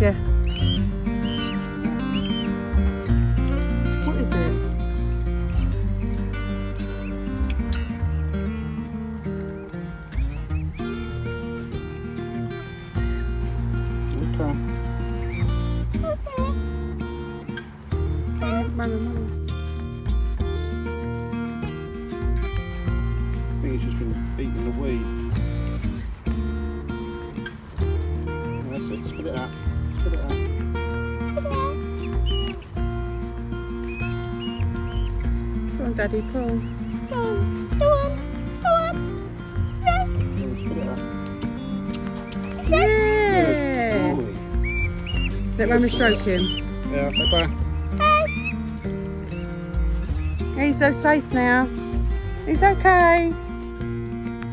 Yeah. What is it? Okay. Mummy, mummy. I think he's just been eating the weed. That's it. Spit it out. On, Daddy, pull. Yeah, spit it out. Yeah. Good boy. Let Mummy stroke him. Yeah, bye bye. Bye. He's so safe now. He's okay.